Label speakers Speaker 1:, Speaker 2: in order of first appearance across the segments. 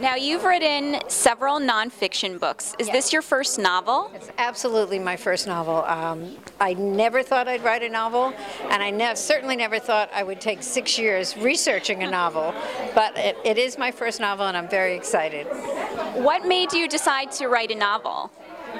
Speaker 1: Now, you've written several nonfiction books. Is this your first novel?
Speaker 2: It's absolutely my first novel. Um, I never thought I'd write a novel, and I ne- certainly never thought I would take six years researching a novel, but it, it is my first novel, and I'm very excited.
Speaker 1: What made you decide to write a novel?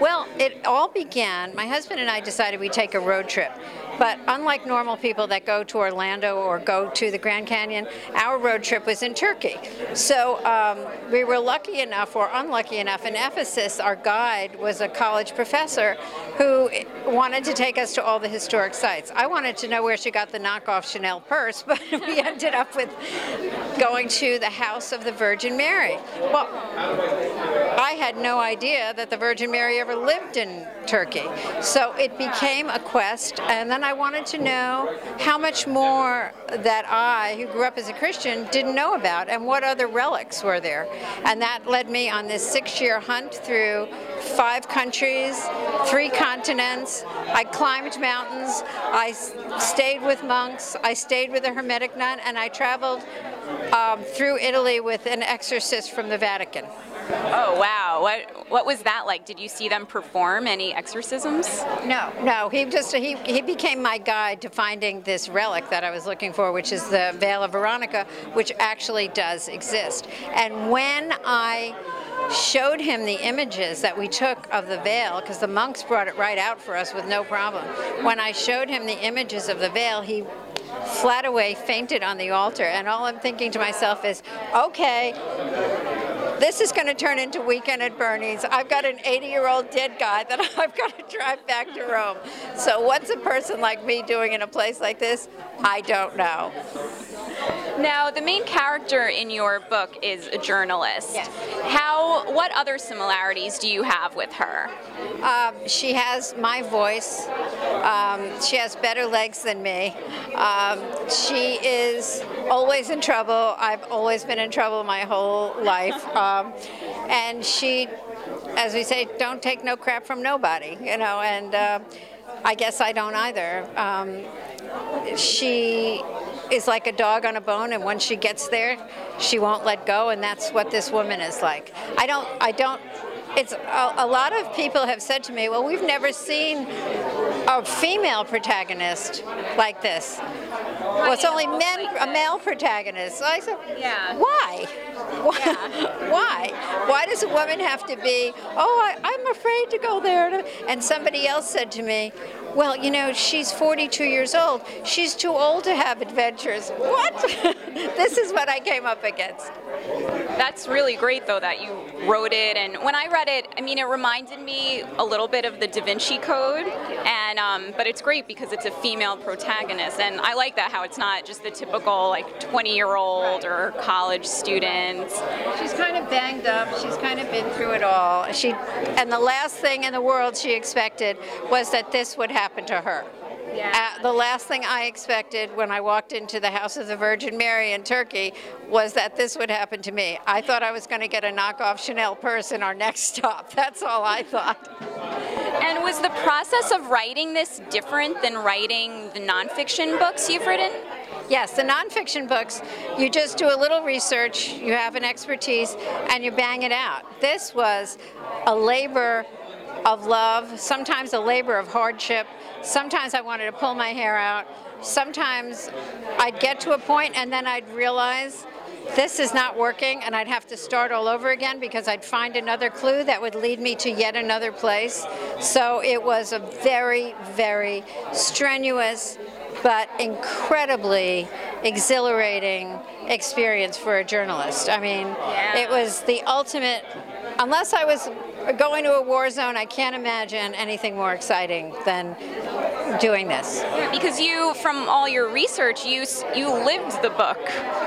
Speaker 2: Well, it all began, my husband and I decided we'd take a road trip. But unlike normal people that go to Orlando or go to the Grand Canyon, our road trip was in Turkey. So um, we were lucky enough, or unlucky enough, in Ephesus, our guide was a college professor who wanted to take us to all the historic sites. I wanted to know where she got the knockoff Chanel purse, but we ended up with going to the house of the Virgin Mary. Well, I had no idea that the Virgin Mary ever lived in Turkey. So it became a quest, and then I wanted to know how much more that I, who grew up as a Christian, didn't know about, and what other relics were there. And that led me on this six year hunt through five countries, three continents. I climbed mountains, I stayed with monks, I stayed with a Hermetic nun, and I traveled um, through Italy with an exorcist from the Vatican.
Speaker 1: Oh wow! What what was that like? Did you see them perform any exorcisms?
Speaker 2: No, no. He just he he became my guide to finding this relic that I was looking for, which is the Veil of Veronica, which actually does exist. And when I showed him the images that we took of the veil, because the monks brought it right out for us with no problem. When I showed him the images of the veil, he flat away fainted on the altar. And all I'm thinking to myself is, okay, this is going to turn into Weekend at Bernie's. I've got an 80 year old dead guy that I've got to drive back to Rome. So, what's a person like me doing in a place like this? I don't know.
Speaker 1: Now, the main character in your book is a journalist.
Speaker 2: Yes.
Speaker 1: How? What other similarities do you have with her?
Speaker 2: Um, she has my voice. Um, she has better legs than me. Um, she is always in trouble. I've always been in trouble my whole life. Um, and she, as we say, don't take no crap from nobody, you know, and uh, I guess I don't either. Um, she is like a dog on a bone and once she gets there she won't let go and that's what this woman is like. I don't i don't it's a, a, lot of people have said to me well we've never seen a female protagonist like this well it's only men a male protagonist so i said
Speaker 1: yeah
Speaker 2: why why?
Speaker 1: Yeah.
Speaker 2: why why does a woman have to be oh I, i'm afraid to go there and somebody else said to me well, you know, she's 42 years old. She's too old to have adventures. What? this is what I came up against.
Speaker 1: That's really great, though, that you wrote it. And when I read it, I mean, it reminded me a little bit of the Da Vinci Code. And um, but it's great because it's a female protagonist, and I like that how it's not just the typical like 20-year-old or college student.
Speaker 2: She's kind of banged up. She's kind of been through it all. She and the last thing in the world she expected was that this would happen to her.
Speaker 1: Yeah.
Speaker 2: Uh, the last thing I expected when I walked into the House of the Virgin Mary in Turkey was that this would happen to me. I thought I was going to get a knockoff Chanel purse in our next stop. That's all I thought.
Speaker 1: And was the process of writing this different than writing the nonfiction books you've written?
Speaker 2: Yes, the nonfiction books, you just do a little research, you have an expertise, and you bang it out. This was a labor of love, sometimes a labor of hardship. Sometimes I wanted to pull my hair out. Sometimes I'd get to a point and then I'd realize this is not working and I'd have to start all over again because I'd find another clue that would lead me to yet another place. So it was a very, very strenuous but incredibly exhilarating experience for a journalist. I mean,
Speaker 1: Yeah.
Speaker 2: it was the ultimate, unless I was going to a war zone, I can't imagine anything more exciting than doing this.
Speaker 1: Because you, from all your research, you you lived the book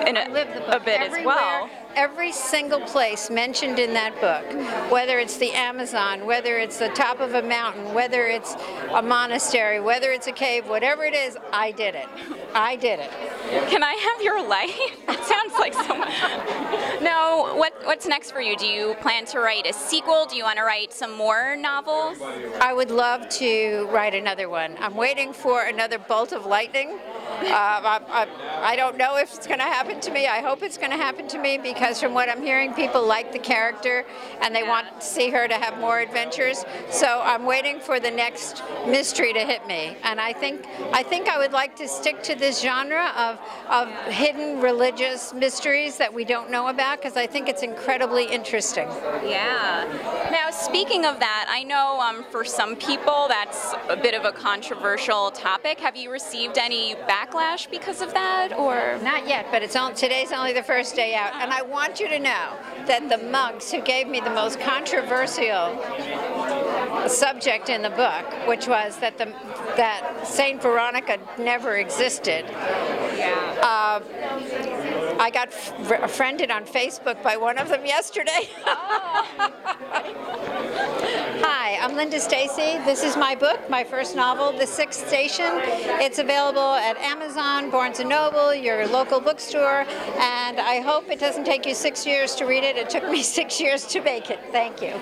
Speaker 1: in a,
Speaker 2: the
Speaker 1: a
Speaker 2: book
Speaker 1: bit as well.
Speaker 2: Every single place mentioned in that book, whether it's the Amazon, whether it's the top of a mountain, whether it's a monastery, whether it's a cave, whatever it is, I did it. I did it.
Speaker 1: Can I have your life? That sounds like so much. No, what, what's next for you? Do you plan to write a sequel? Do you want to write some more novels?
Speaker 2: I would love to write another one. I'm waiting for another bolt of lightning. Uh, I, I, I don't know if it's going to happen to me. I hope it's going to happen to me because from what I'm hearing, people like the character and they want to see her to have more adventures. So I'm waiting for the next mystery to hit me. And I think I think I would like to stick to this genre of, of hidden religious mysteries that we don't know about because I think it's incredibly interesting.
Speaker 1: Yeah. Now, speaking of that, I know um, for some people that's a bit of a controversial topic. Have you received any backlash because of that, or?
Speaker 2: Not yet, but it's on, today's only the first day out. And I want you to know that the monks who gave me the most controversial subject in the book, which was that the that Saint Veronica never existed. Uh, I got f- friended on Facebook by one of them yesterday. Hi, I'm Linda Stasi. This is my book, my first novel, The Sixth Station. It's available at Amazon, Barnes & Noble, your local bookstore, and I hope it doesn't take you six years to read it. It took me six years to make it. Thank you.